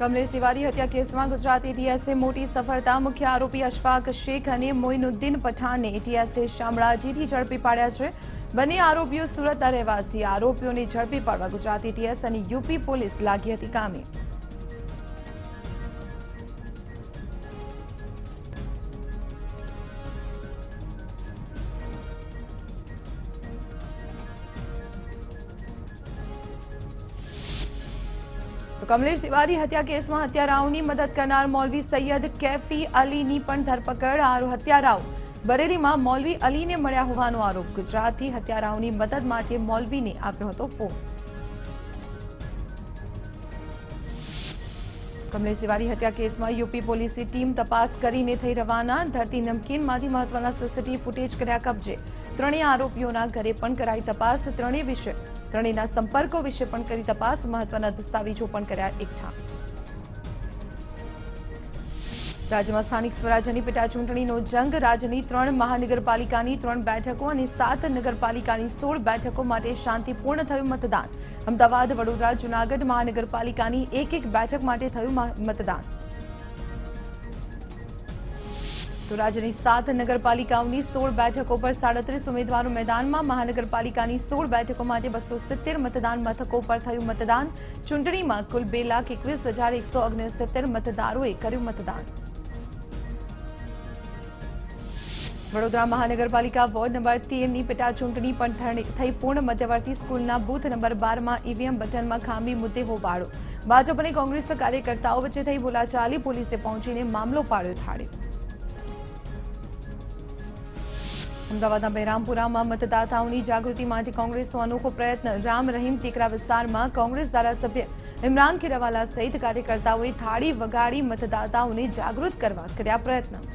કમલેશ તિવારી હત્યા કેસમાં ગુજરાત એટીએસે મોટી સફળતા, મુખ્ય આરોપી અશફાક શેખ અને મોઇનુદ્દીન પઠાણને એટીએસે શામળાજીથી ઝડપી પાડ્યા છે. બંને આરોપીઓ સુરતના રહેવાસી, આરોપીઓને ઝડપી પાડવા ગુજરાત એટીએસ અને યુપી પોલીસ લાગી હતી કામે. તો કમલેશ તિવારી હત્યા કેસમાં હત્યારાઓની મદદ કરનાર મૌલવી સૈયદ કેફી અલીની પણ ધરપકડ આરો હત્યારાઓ બરેલીમાં મૌલવી અલીને મળ્યા હોવાનો આરોપ ગુજરાતથી હત્યારાઓની મદદ માટે મૌલવીને આપ્યો હતો ફોન કમલેશ તિવારી હત્યા કેસમાં યુપી પોલીસે ટીમ તપાસ કરીને થઈ રવાના ધરતી નમકીનમાંથી મહત્વના સીસીટીવી ફૂટેજ કર્યા કબજે ત્રણેય આરોપીઓના ઘરે પણ કરાઈ તપાસ ત્રણેય વિશે ત્રણેયના સંપર્કો વિશે પણ કરી તપાસ, મહત્વના દસ્તાવેજો પણ કર્યા એકઠા. રાજ્યમાં સ્થાનિક સ્વરાજ્યની પેટા ચૂંટણીનો જંગ, રાજ્યની ત્રણ મહાનગરપાલિકાની ત્રણ બેઠકો અને સાત નગરપાલિકાની સોળ બેઠકો માટે શાંતિપૂર્ણ થયું મતદાન. અમદાવાદ, વડોદરા, જૂનાગઢ મહાનગરપાલિકાની એક એક બેઠક માટે થયું મતદાન. તો રાજ્યની સાત નગરપાલિકાઓની સોળ બેઠકો પર સાડત્રીસ ઉમેદવારો મેદાનમાં મહાનગરપાલિકાની સોળ બેઠકો માટે બસો સિત્તેર મતદાન મથકો પર થયું મતદાન ચૂંટણીમાં કુલ બે લાખ એકવીસ હજાર એકસો ઓગણસિત્તેર મતદારોએ કર્યું મતદાન વડોદરા મહાનગરપાલિકા વોર્ડ નંબર તેરની પેટા ચૂંટણી પણ થઈ પૂર્ણ મધ્યવર્તી સ્કૂલના બૂથ નંબર બારમાં ઈવીએમ બટનમાં ખામી મુદ્દે હોબાળો ભાજપ અને કોંગ્રેસ કાર્યકર્તાઓ વચ્ચે થઈ બોલાચાલી પોલીસે પહોંચીને મામલો પાડ્યો થાળ્યો અમદાવાદના બહેરામપુરામાં મતદાતાઓની જાગૃતિ માટે કોંગ્રેસનો અનોખો પ્રયત્ન રામ રહીમ ટેકરા વિસ્તારમાં કોંગ્રેસ ધારાસભ્ય ઇમરાન ખેરાવાલા સહિત કાર્યકર્તાઓએ થાળી વગાડી મતદાતાઓને જાગૃત કરવા કર્યા પ્રયત્ન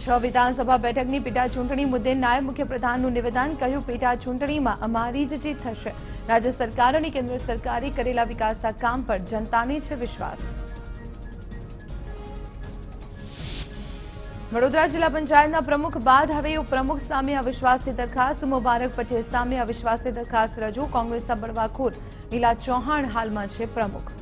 છ વિધાનસભા બેઠકની પેટા ચૂંટણી મુદ્દે નાયબ મુખ્યપ્રધાનનું નિવેદન કહ્યું પેટા ચૂંટણીમાં અમારી જ જીત થશે રાજ્ય સરકાર અને કેન્દ્ર સરકારે કરેલા વિકાસના કામ પર જનતાને છે વિશ્વાસ વડોદરા જિલ્લા પંચાયતના પ્રમુખ બાદ હવે ઉપપ્રમુખ સામે અવિશ્વાસની દરખાસ્ત મુબારક પટેલ સામે અવિશ્વાસની દરખાસ્ત રજૂ કોંગ્રેસના બળવાખોર લીલા ચૌહાણ હાલમાં છે પ્રમુખ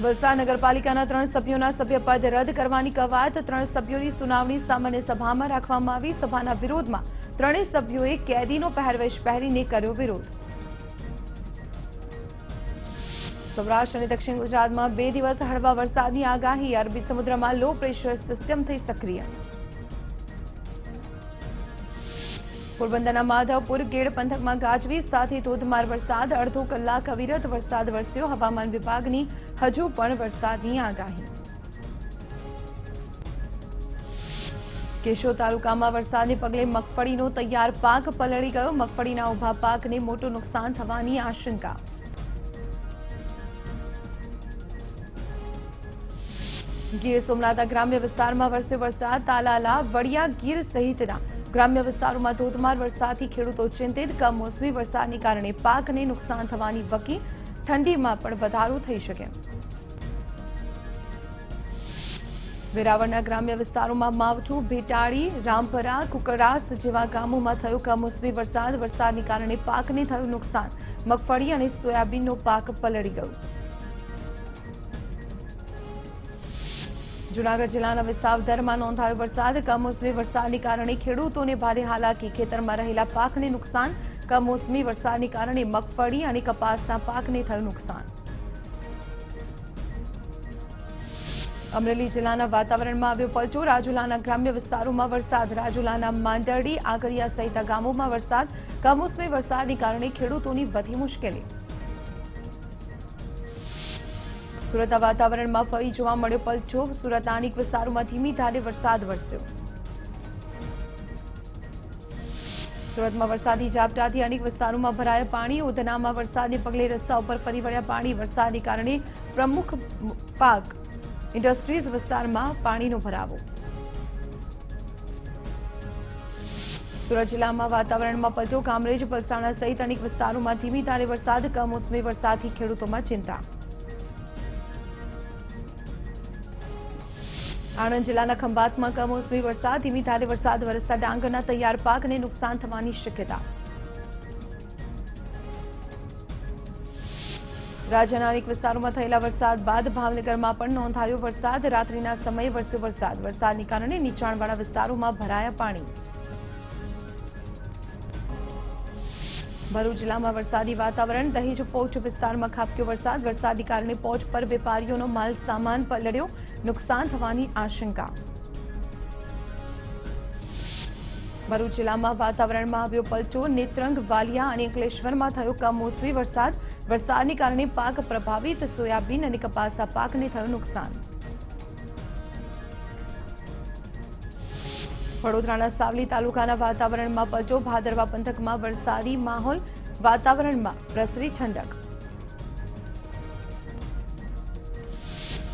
વલસાડ નગરપાલિકાના ત્રણ સભ્યોના સભ્યપદ રદ કરવાની કવાયત ત્રણ સભ્યોની સુનાવણી સામાન્ય સભામાં રાખવામાં આવી સભાના વિરોધમાં ત્રણેય સભ્યોએ કેદીનો પહેરવેશ પહેરીને કર્યો વિરોધ સૌરાષ્ટ્ર અને દક્ષિણ ગુજરાતમાં બે દિવસ હળવા વરસાદની આગાહી અરબી સમુદ્રમાં લો પ્રેશર સિસ્ટમ થઈ સક્રિય પોરબંદરના માધવપુર ગેડ પંથકમાં ગાજવીજ સાથે ધોધમાર વરસાદ અડધો કલાક અવિરત વરસાદ વરસ્યો હવામાન વિભાગની હજુ પણ વરસાદની આગાહી કેશોદ તાલુકામાં વરસાદને પગલે મગફળીનો તૈયાર પાક પલળી ગયો મગફળીના ઉભા પાકને મોટું નુકસાન થવાની આશંકા ગીર સોમનાથના ગ્રામ્ય વિસ્તારમાં વરસે વરસાદ તાલાલા વડિયા ગીર સહિતના ગ્રામ્ય વિસ્તારોમાં ધોધમાર વરસાદથી ખેડૂતો ચિંતિત કમોસમી વરસાદને કારણે પાકને નુકસાન થવાની વકી ઠંડીમાં પણ વધારો થઈ શકે વેરાવળના ગ્રામ્ય વિસ્તારોમાં માવઠું ભેટાળી રામપરા કુકરાસ જેવા ગામોમાં થયો કમોસમી વરસાદ વરસાદને કારણે પાકને થયું નુકસાન મગફળી અને સોયાબીનનો પાક પલળી ગયો જૂનાગઢ જિલ્લાના વિસાવદરમાં નોંધાયો વરસાદ કમોસમી વરસાદને કારણે ખેડૂતોને ભારે હાલાકી ખેતરમાં રહેલા પાકને નુકસાન કમોસમી વરસાદને કારણે મગફળી અને કપાસના પાકને થયું નુકસાન અમરેલી જિલ્લાના વાતાવરણમાં આવ્યો પલટો રાજુલાના ગ્રામ્ય વિસ્તારોમાં વરસાદ રાજુલાના માંડરડી આગરિયા સહિત ગામોમાં વરસાદ કમોસમી વરસાદને કારણે ખેડૂતોની વધી મુશ્કેલી સુરતના વાતાવરણમાં ફરી જોવા મળ્યો પલચો સુરતના અનેક વિસ્તારોમાં ધીમી ધારે વરસાદ વરસ્યો. સુરતમાં વરસાદી ઝાપટાથી અનેક વિસ્તારોમાં ભરાયા પાણી. ઉધનામાં વરસાદને પગલે રસ્તા ઉપર ફરી વળ્યા પાણી. વરસાદને કારણે પ્રમુખ પાક ઇન્ડસ્ટ્રીઝ વિસ્તારમાં પાણીનો ભરાવો. સુરત જિલ્લામાં વાતાવરણમાં પલટો કામરેજ પલસાણા સહિત અનેક વિસ્તારોમાં ધીમી ધારે વરસાદ. કમોસમી વરસાદથી ખેડૂતોમાં ચિંતા. આણંદ જિલ્લાના ખંભાતમાં કમોસમી વરસાદ, ધીમી ધારે વરસાદ, વરસતા ડાંગરના તૈયાર પાકને નુકસાન થવાની શક્યતા. રાજ્યના અનેક વિસ્તારોમાં થયેલા વરસાદ બાદ ભાવનગરમાં પણ નોંધાયો વરસાદ. રાત્રિના સમયે વરસ્યો વરસાદ. વરસાદને કારણે નીચાણવાળા વિસ્તારોમાં ભરાયા પાણી. ભરૂચ જિલ્લામાં વરસાદી વાતાવરણ દહેજ પોચ વિસ્તારમાં ખાબક્યો વરસાદ વરસાદને કારણે પોચ પર વેપારીઓનો માલ સામાન પલળ્યો નુકસાન થવાની આશંકા ભરૂચ જિલ્લામાં વાતાવરણમાં આવ્યો પલટો નેત્રંગ વાલિયા અને અંકલેશ્વરમાં થયો કમોસમી વરસાદ વરસાદને કારણે પાક પ્રભાવિત સોયાબીન અને કપાસના પાકને થયું નુકસાન વડોદરાના સાવલી તાલુકાના વાતાવરણમાં પલટો ભાદરવા પંથકમાં વરસાદી માહોલ વાતાવરણમાં પ્રસરી ઠંડક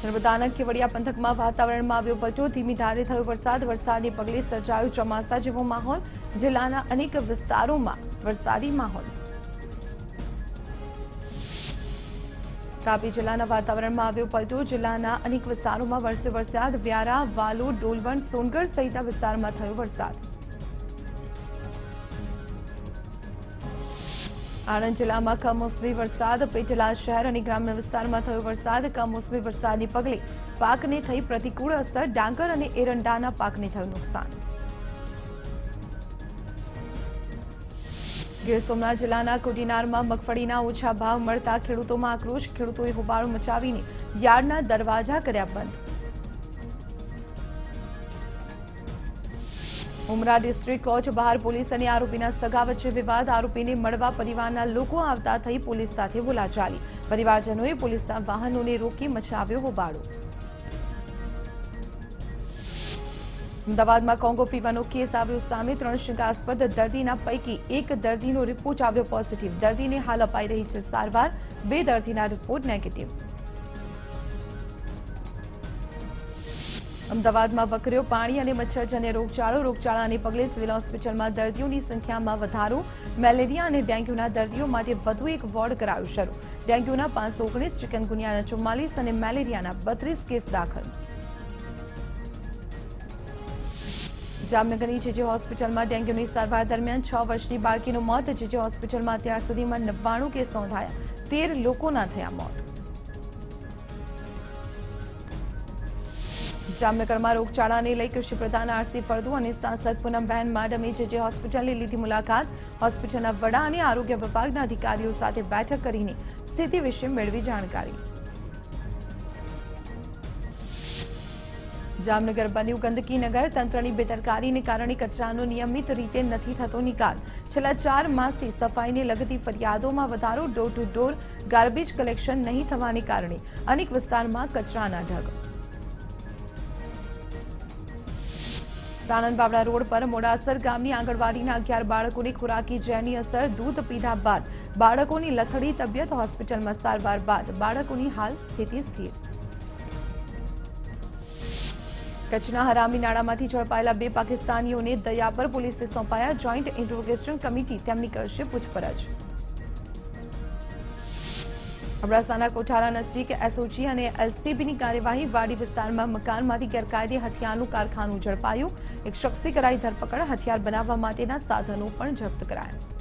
નર્મદાના કેવડિયા પંથકમાં વાતાવરણમાં આવ્યો પલટો ધીમી ધારે થયો વરસાદ વરસાદને પગલે સર્જાયો ચોમાસા જેવો માહોલ જિલ્લાના અનેક વિસ્તારોમાં વરસાદી માહોલ તાપી જિલ્લાના વાતાવરણમાં આવ્યો પલટો જિલ્લાના અનેક વિસ્તારોમાં વરસ્યો વરસાદ વ્યારા વાલોડ ડોલવણ સોનગઢ સહિતના વિસ્તારમાં થયો વરસાદ આણંદ જિલ્લામાં કમોસમી વરસાદ પેટલા શહેર અને ગ્રામ્ય વિસ્તારમાં થયો વરસાદ કમોસમી વરસાદને પગલે પાકને થઈ પ્રતિકૂળ અસર ડાંગર અને એરંડાના પાકને થયું નુકસાન ગીર સોમનાથ જિલ્લાના કોડીનારમાં મગફળીના ઓછા ભાવ મળતા ખેડૂતોમાં આક્રોશ ખેડૂતોએ હોબાળો મચાવીને યાર્ડના દરવાજા કર્યા બંધ ઉમરા ડિસ્ટ્રિક્ટ કોર્ટ બહાર પોલીસ અને આરોપીના સગા વચ્ચે વિવાદ આરોપીને મળવા પરિવારના લોકો આવતા થઈ પોલીસ સાથે બોલાચાલી પરિવારજનોએ પોલીસના વાહનોને રોકી મચાવ્યો હોબાળો અમદાવાદમાં કોંગો ફીવરનો કેસ આવ્યો સામે ત્રણ શંકાસ્પદ દર્દીના પૈકી એક દર્દીનો રિપોર્ટ આવ્યો પોઝિટિવ દર્દીને હાલ અપાઈ રહી છે સારવાર બે દર્દીના રિપોર્ટ નેગેટિવ અમદાવાદમાં વકર્યો પાણી અને મચ્છરજન્ય રોગચાળો રોગચાળાને પગલે સિવિલ હોસ્પિટલમાં દર્દીઓની સંખ્યામાં વધારો મેલેરિયા અને ડેન્ગ્યુના દર્દીઓ માટે વધુ એક વોર્ડ કરાયું શરૂ ડેન્ગ્યુના પાંચસો ઓગણીસ ચિકનગુનિયાના ચુમ્માલીસ અને મેલેરિયાના બત્રીસ કેસ દાખલ જામનગરની જેજે હોસ્પિટલમાં ડેન્ગ્યુની સારવાર દરમિયાન છ વર્ષની બાળકીનું મોત જેજે હોસ્પિટલમાં અત્યાર સુધીમાં નવ્વાણું કેસ નોંધાયા તેર લોકોના થયા મોત જામનગરમાં રોગચાળાને લઈ કૃષિપ્રધાન આરસી ફળદુ અને સાંસદ પૂનમબહેન માડમે જેજે હોસ્પિટલની લીધી મુલાકાત હોસ્પિટલના વડા અને આરોગ્ય વિભાગના અધિકારીઓ સાથે બેઠક કરીને સ્થિતિ વિશે મેળવી જાણકારી જામનગર બન્યું ગંદકી નગર તંત્રની બેદરકારીને કારણે કચરાનો નિયમિત રીતે નથી થતો નિકાલ છેલ્લા ચાર માસથી સફાઈને લગતી ફરિયાદોમાં વધારો door to door garbage collection નહીં થવાને કારણે અનેક વિસ્તારમાં કચરાના ઢગ સાણંદ બાવડા રોડ પર મોડાસર ગામની આંગણવાડીના અગિયાર બાળકોને ખોરાકી જેની અસર દૂધ પીધા બાદ બાળકોની લથડી તબિયત હોસ્પિટલમાં સારવાર બાદ બાળકોની હાલ સ્થિતિ સ્થિર કચ્છના હરામી નાળામાંથી ઝડપાયેલા બે પાકિસ્તાનીઓને દયાપર પોલીસે સોંપાયા જોઈન્ટ ઇન્ટ્રોગેશન કમિટી તેમની કરશે પૂછપરછ અબડાસાના કોઠારા નજીક એસઓજી અને એલસીબીની કાર્યવાહી વાડી વિસ્તારમાં મકાનમાંથી ગેરકાયદે હથિયારનું કારખાનું ઝડપાયું એક શખ્સે કરાઈ ધરપકડ હથિયાર બનાવવા માટેના સાધનો પણ જપ્ત કરાયા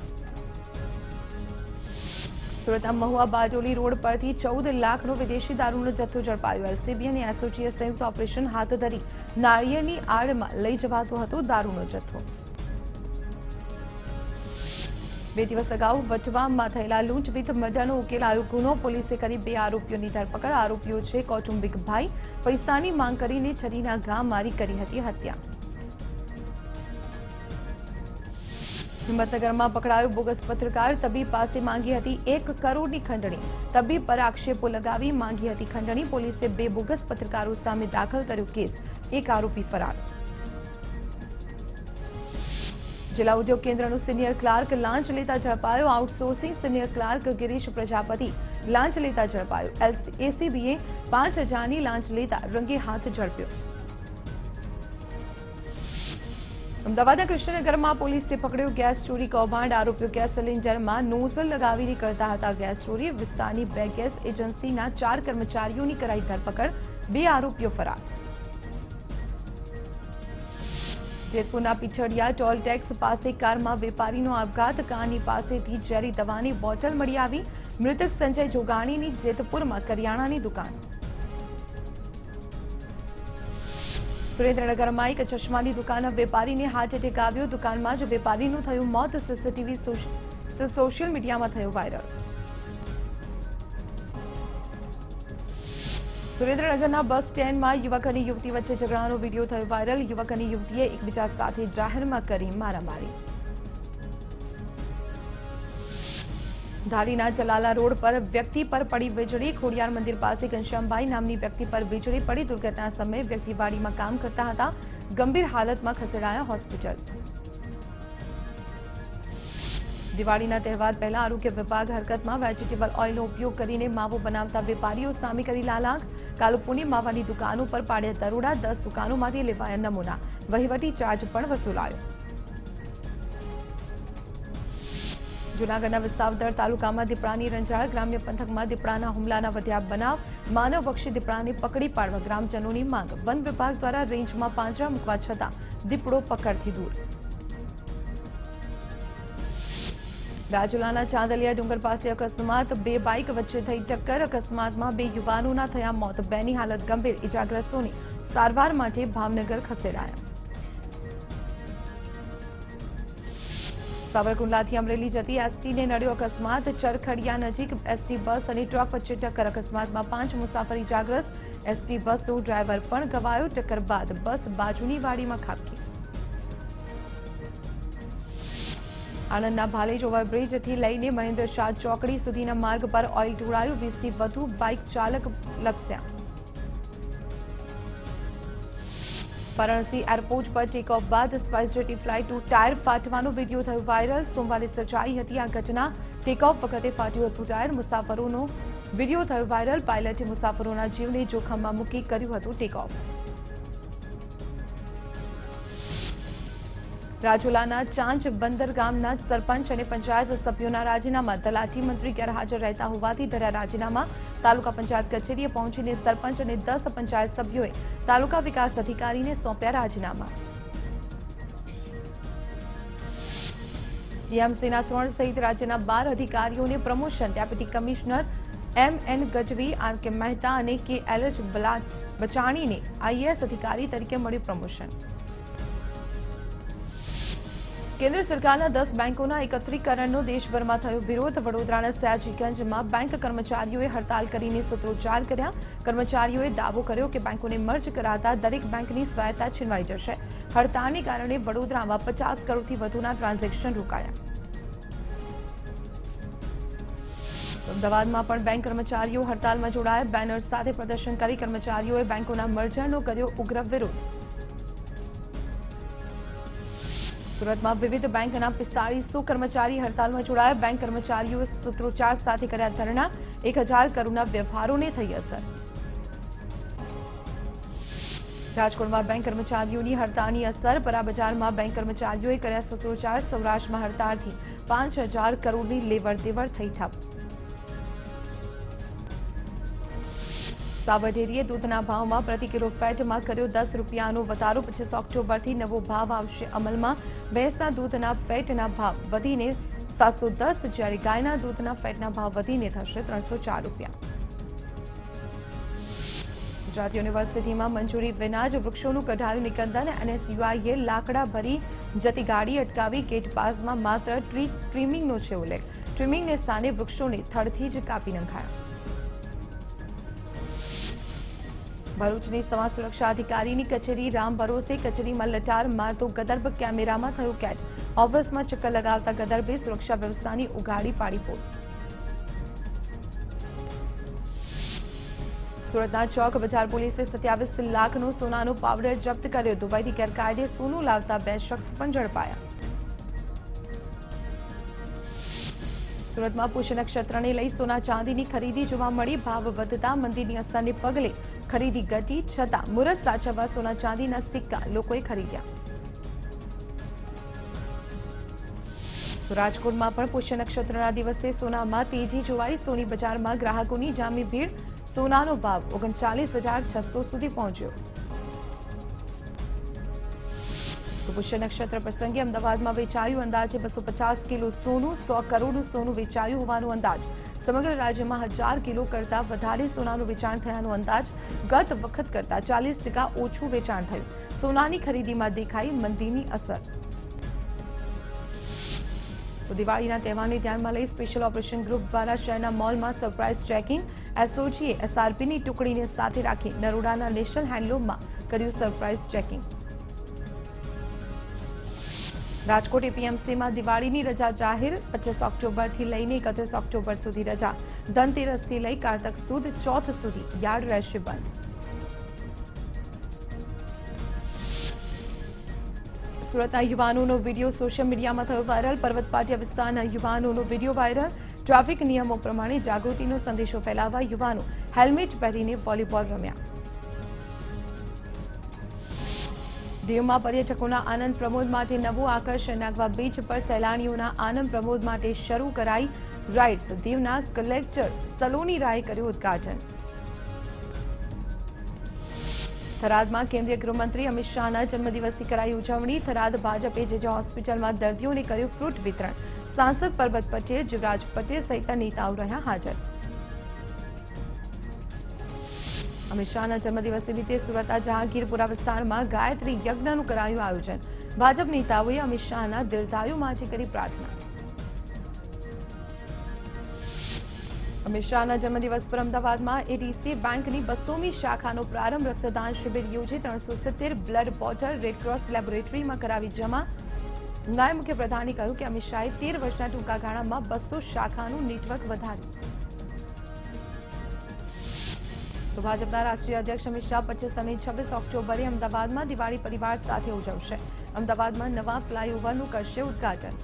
સુરતના મહુવા બારડોલી રોડ પરથી ચૌદ લાખનો વિદેશી દારૂનો જથ્થો ઝડપાયો એલસીબી અને એસઓજીએ સંયુક્ત ઓપરેશન હાથ ધરી નાળિયેરની આડમાં લઈ જવાતો હતો દારૂનો જથ્થો બે દિવસ અગાઉ વટવામાં થયેલા લૂંટ વિથ મર્ડરનો ઉકેલાયો ગુનો પોલીસે કરી બે આરોપીઓની ધરપકડ આરોપીઓ છે કૌટુંબિક ભાઈ પૈસાની માંગ કરીને છરીના ઘા મારી કરી હતી હત્યા હિંમતનગરમાં પકડાયો બોગસ પત્રકાર તબીબ પાસે માંગી હતી એક કરોડની ખંડણી તબીબ પર આક્ષેપો લગાવી માંગી હતી ખંડણી પોલીસે બે બોગસ પત્રકારો સામે દાખલ કર્યો કેસ એક આરોપી ફરાર જિલ્લા ઉદ્યોગ કેન્દ્રનો સિનિયર ક્લાર્ક લાંચ લેતા ઝડપાયો outsourcing senior clerk Girish Prajapati લાંચ લેતા ઝડપાયો એસીબીએ પાંચ હજારની લાંચ લેતા રંગે હાથ ઝડપ્યો અમદાવાદના કૃષ્ણનગરમાં પોલીસે પકડ્યો ગેસ ચોરી કૌભાંડ આરોપીઓ ગેસ સિલિન્ડરમાં નોઝલ લગાવીને કરતા હતા ગેસ ચોરી વિસ્તારની બે ગેસ એજન્સીના ચાર કર્મચારીઓની કરાઈ ધરપકડ બે આરોપીઓ ફરાર જેતપુરના પીછડિયા ટોલ ટેક્સ પાસે કારમાં વેપારીનો આપઘાત કારની પાસેથી ઝેરી દવાની બોટલ મળી આવી મૃતક સંજય જોગાણીની જેતપુરમાં કરિયાણાની દુકાન સુરેન્દ્રનગરમાં એક ચશ્માની દુકાન વેપારીને હાર્ટ એટેક આવ્યો. દુકાનમાં જ વેપારીનું થયું મોત. સીસીટીવી સોશિયલ મીડિયામાં થયું વાયરલ. સુરેન્દ્રનગરના બસ સ્ટેન્ડમાં યુવક અને યુવતી વચ્ચે ઝઘડાનો વીડિયો થયો વાયરલ. યુવક અને યુવતીએ એકબીજા સાથે જાહેરમાં કરી મારામારી. ધારીના જલાલા રોડ પર વ્યક્તિ પર પડી વીજળી ખોડિયાર મંદિર પાસે ઘનશ્યામભાઈ નામની વ્યક્તિ પર વીજળી પડી દુર્ઘટના સમયે વ્યક્તિ વાડીમાં કામ કરતા હતા ગંભીર હાલતમાં ખસેડાયા હોસ્પિટલ દિવાળીના તહેવાર પહેલા આરોગ્ય વિભાગ હરકતમાં વેજીટેબલ ઓઇલનો ઉપયોગ કરીને માવો બનાવતા વેપારીઓ સામે કરી લાલાંક કાલુપુની માવાની દુકાનો પર પાડ્યા દરોડા દસ દુકાનોમાંથી લેવાયા નમૂના વહીવટી ચાર્જ પણ વસૂલાયો જૂનાગઢના વિસાવદર તાલુકામાં દીપડાની રંજાળ ગ્રામ્ય પંથકમાં દીપડાના હુમલાના વધ્યા બનાવ માનવબક્ષી દીપડાને પકડી પાડવા ગ્રામજનોની માંગ વન વિભાગ દ્વારા રેન્જમાં પાંજરા મૂકવા છતાં દીપડો પકડથી દૂર રાજુલાના ચાંદલિયા ડુંગર પાસે અકસ્માત બે બાઇક વચ્ચે થઈ ટક્કર અકસ્માતમાં બે યુવાનોના થયા મોત બેની હાલત ગંભીર ઇજાગ્રસ્તોની સારવાર માટે ભાવનગર ખસેડાયા સાવરકુંડલાથી અમરેલી જતી એસટીને નડ્યો અકસ્માત ચરખડિયા નજીક એસટી બસ અને ટ્રક વચ્ચે ટક્કર અકસ્માતમાં પાંચ મુસાફર ઇજાગ્રસ્ત એસટી બસનો ડ્રાઈવર પણ ગવાયો ટક્કર બાદ બસ બાજુની વાડીમાં ખાબકી આણંદના ભાલેજ ઓવરબ્રિજથી લઈને મહેન્દ્ર શાહ ચોકડી સુધીના માર્ગ પર ઓઇલ ઢોળાયું વીસથી વધુ બાઇક ચાલક લપસ્યા વારાણસી એરપોર્ટ પર ટેક ઓફ બાદ સ્પાઇસજેટી ફ્લાઇટનું ટાયર ફાટવાનો વિડીયો થયો વાયરલ સોમવારે સર્જાઈ હતી આ ઘટના ટેક ઓફ વખતે ફાટ્યું હતું ટાયર મુસાફરોનો વિડીયો થયો વાયરલ પાયલટે મુસાફરોના જીવને જોખમમાં મૂકી કર્યું હતું ટેક રાજુલાના ચાંચ બંદર ગામના સરપંચ અને પંચાયત સભ્યોના રાજીનામા તલાટી મંત્રી ગેરહાજર રહેતા હોવાથી ધર્યા રાજીનામા તાલુકા પંચાયત કચેરીએ પહોંચીને સરપંચ અને દસ પંચાયત સભ્યોએ તાલુકા વિકાસ અધિકારીને સોંપ્યા રાજીનામા ટીએમસીના ત્રણ સહિત રાજ્યના બાર અધિકારીઓને promotion deputy commissioner M N Gadhvi R K Mehta અને કે એલ એચ બચાણીને આઈએએસ અધિકારી તરીકે મળ્યું પ્રમોશન કેન્દ્ર સરકારના દસ બેંકોના એકત્રીકરણનો દેશભરમાં થયો વિરોધ વડોદરાના સયાજીગંજમાં બેંક કર્મચારીઓએ હડતાલ કરીને સૂત્રોચ્ચાર કર્યા કર્મચારીઓએ દાવો કર્યો કે બેંકોને મર્જ કરાતા દરેક બેંકની સ્વાયત્તા છીનવાઈ જશે હડતાળને કારણે વડોદરામાં પચાસ કરોડથી વધુના ટ્રાન્ઝેક્શન રોકાયા અમદાવાદમાં પણ બેંક કર્મચારીઓ હડતાલમાં જોડાયા બેનર્સ સાથે પ્રદર્શન કરી કર્મચારીઓએ બેંકોના મર્જરનો કર્યો ઉગ્ર વિરોધ સુરતમાં વિવિધ બેંકના પિસ્તાળીસો કર્મચારી હડતાલમાં જોડાયા બેંક કર્મચારીઓએ સૂત્રોચ્ચાર સાથે કર્યા ધરણા એક હજાર કરોડના વ્યવહારોને થઈ અસર રાજકોટમાં બેંક કર્મચારીઓની હડતાળની અસર પરાબજારમાં બેંક કર્મચારીઓએ કર્યા સૂત્રોચ્ચાર સૌરાષ્ટ્રમાં હડતાળથી પાંચ હજાર કરોડની લેવડ દેવડ થઈ ઠપ સાબરડેરીએ દૂધના ભાવમાં પ્રતિ કિલો ફેટમાં કર્યો દસ રૂપિયાનો વધારો પચીસ ઓક્ટોબરથી નવો ભાવ આવશે અમલમાં ભેંસના દૂધના ફેટના ભાવ વધીને સાતસો દસ જ્યારે ગાયના દૂધના ફેટના ભાવ વધીને થશે ત્રણસો ચાર રૂપિયા ગુજરાત યુનિવર્સિટીમાં મંજૂરી વિના જ વૃક્ષોનું કઢાયું નિકંદન એનએસયુઆઈએ લાકડા ભરી જતી ગાડી અટકાવી ગેટ પાસમાં માત્ર ટ્રી ટ્રીમિંગનો છે ઉલ્લેખ ટ્રીમિંગને સ્થાને વૃક્ષોને થડથી જ કાપી નખાયા ભરૂચની સમાજ સુરક્ષા અધિકારીની કચેરી રામ ભરોસે કચેરીમાં લટાર મારતો ગદર્ભ કેમેરામાં થયો કેદ ઓફિસમાં ચક્કર લગાવતા ગદર્ભે સુરક્ષા વ્યવસ્થાની ઉગાડી પાડી પોલ સુરતના ચોક બજાર પોલીસે સત્યાવીસ લાખનો સોનાનો પાવડર જપ્ત કર્યો દુબઈથી ગેરકાયદે સોનું લાવતા બે શખ્સ પણ ઝડપાયા સુરતમાં પુષ્ય નક્ષત્રને લઈ સોના ચાંદીની ખરીદી જોવા મળી ભાવ વધતા મંદીની અસરને પગલે ખરીદી ઘટી છતાં મુહૂર્ત સાચવવા સોના ચાંદીના સિક્કા લોકોએ ખરીદ્યા રાજકોટમાં પણ પુષ્ય નક્ષત્રના દિવસે સોનામાં તેજી જોવાઈ સોની બજારમાં ગ્રાહકોની જામી ભીડ સોનાનો ભાવ ઓગણચાલીસ સુધી પહોંચ્યો તો પુષ્ય નક્ષત્ર પ્રસંગે અમદાવાદમાં વેચાયું અંદાજે બસો પચાસ કિલો સોનું સો કરોડનું સોનું વેચાયું હોવાનો અંદાજ સમગ્ર રાજ્યમાં હજાર કિલો કરતાં વધારે સોનાનું વેચાણ થયાનો અંદાજ ગત વખત કરતાં ચાલીસ ટકા ઓછું વેચાણ થયું સોનાની ખરીદીમાં દેખાઈ મંદીની અસર તો દિવાળીના તહેવારને ધ્યાનમાં લઈ સ્પેશિયલ ઓપરેશન ગ્રુપ દ્વારા શહેરના મોલમાં સરપ્રાઇઝ ચેકિંગ એસઓજીએ એસઆરપીની ટુકડીને સાથે રાખી નરોડાના નેશનલ હેન્ડલૂમમાં કર્યું સરપ્રાઇઝ ચેકિંગ રાજકોટ એપીએમસીમાં દિવાળીની રજા જાહેર પચીસ ઓક્ટોબરથી લઈને એકત્રીસ ઓક્ટોબર સુધી રજા ધનતેરસથી લઈ કારતક સુદ ચોથ સુધી યાર્ડ રહેશે બંધ સુરતના યુવાનોનો વિડીયો સોશિયલ મીડિયામાં થયો વાયરલ પર્વત પાટિયા વિસ્તારના યુવાનોનો વિડીયો વાયરલ ટ્રાફિક નિયમો પ્રમાણે જાગૃતિનો સંદેશો ફેલાવવા યુવાનો હેલ્મેટ પહેરીને વોલીબોલ રમ્યા દીવમાં પર્યટકોના આનંદ પ્રમોદ માટે નવું આકર્ષણ નાગવા બીચ પર સહેલાણીઓના આનંદ પ્રમોદ માટે શરૂ કરાઈ રાઇડ્સ દીવના કલેક્ટર સલોની રાયે કર્યું ઉદઘાટન થરાદમાં કેન્દ્રીય ગૃહમંત્રી અમિત શાહના જન્મદિવસની કરાઈ ઉજવણી થરાદ ભાજપે જેજે હોસ્પિટલમાં દર્દીઓને કર્યું ફ્રૂટ વિતરણ સાંસદ પરબત પટેલ જીવરાજ પટેલ સહિતના નેતાઓ રહ્યા હાજર અમિત શાહના જન્મદિવસ નિમિત્તે સુરતના જહાંગીરપુરા વિસ્તારમાં ગાયત્રી યજ્ઞનું કરાયું આયોજન ભાજપ નેતાઓએ અમિત શાહના દીર્ઘાયુ માટે કરી પ્રાર્થના અમિત શાહના જન્મદિવસ પર અમદાવાદમાં એડીસી બેંકની બસોમી શાખાનો પ્રારંભ રક્તદાન શિબિર યોજી ત્રણસો સિત્તેર બ્લડ બોટલ રેડક્રોસ લેબોરેટરીમાં કરાવી જમા નાયબ મુખ્યપ્રધાને કહ્યું કે અમિત શાહે તેર વર્ષના ટૂંકા ગાળામાં બસો શાખાનું નેટવર્ક વધાર્યું તો ભાજપના રાષ્ટ્રીય અધ્યક્ષ અમિત શાહ પચીસ અને છવ્વીસ ઓક્ટોબરે અમદાવાદમાં દિવાળી પરિવાર સાથે ઉજવશે. અમદાવાદમાં નવા ફ્લાયઓવરનું કરશે ઉદઘાટન.